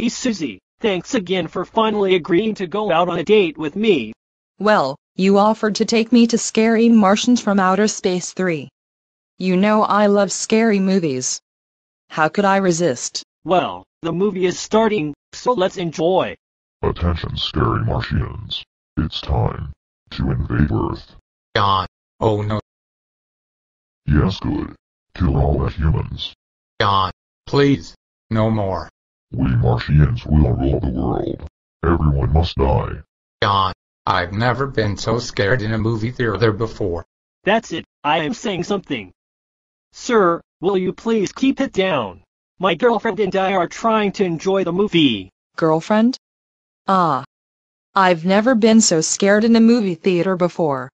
Hey Susie, thanks again for finally agreeing to go out on a date with me. Well, you offered to take me to Scary Martians from Outer Space 3. You know I love scary movies. How could I resist? Well, the movie is starting, so let's enjoy. Attention, scary Martians. It's time to invade Earth. God. Oh no. Yes, good. Kill all the humans. God. Please. No more. We Martians will rule the world. Everyone must die. God. I've never been so scared in a movie theater before. That's it, I am saying something. Sir, will you please keep it down? My girlfriend and I are trying to enjoy the movie. Girlfriend? Ah. I've never been so scared in a movie theater before.